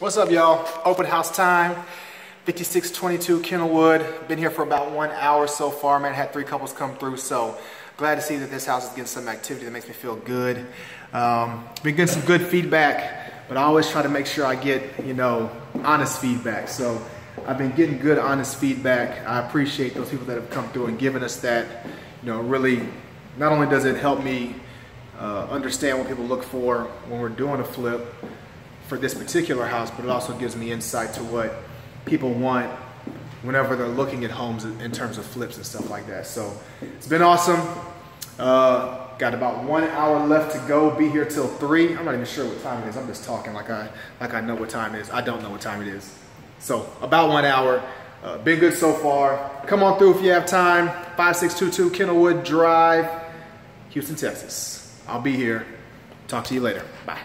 What's up, y'all? Open house time. 5622 Kenilwood. Been here for about one hour so far, man. Had three couples come through, so glad to see that this house is getting some activity that makes me feel good. Um, been getting some good feedback, but I always try to make sure I get, you know, honest feedback. So I've been getting good, honest feedback. I appreciate those people that have come through and given us that. You know, really, not only does it help me uh, understand what people look for when we're doing a flip for this particular house, but it also gives me insight to what people want whenever they're looking at homes in terms of flips and stuff like that. So it's been awesome. Uh, got about one hour left to go. Be here till three. I'm not even sure what time it is. I'm just talking like I like I know what time it is. I don't know what time it is. So about one hour. Uh, been good so far. Come on through if you have time. 5622 Kenilwood Drive, Houston, Texas. I'll be here. Talk to you later. Bye.